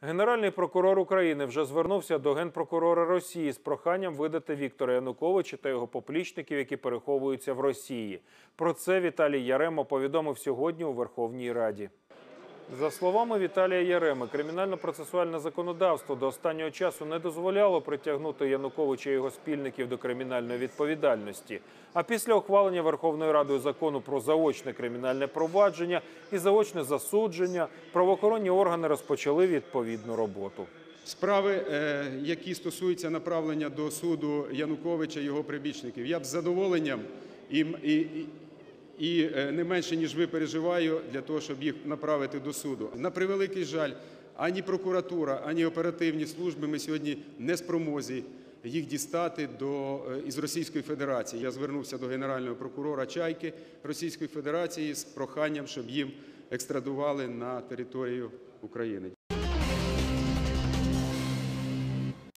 Генеральний прокурор України вже звернувся до генпрокурора Росії з проханням видати Віктора Януковича та його поплічників, які переховуються в Росії. Про це Віталій Яремо повідомив сьогодні у Верховній Раді. За словами Віталія Яреми, кримінально-процесуальне законодавство до останнього часу не дозволяло притягнути Януковича і його спільників до кримінальної відповідальності. А після ухвалення Верховною Радою закону про заочне кримінальне провадження і заочне засудження правоохоронні органи розпочали відповідну роботу. Справи, е, які стосуються направлення до суду Януковича і його прибічників, я б з задоволенням і, і, е, не менше, ніж ви переживаю, для того, щоб їх направити до суду. На превеликий жаль, ані прокуратура, ані оперативні служби ми сьогодні не спромозі їх дістати до, е, із Російської Федерації. Я звернувся до генерального прокурора Чайки Російської Федерації з проханням, щоб їм екстрадували на територію України.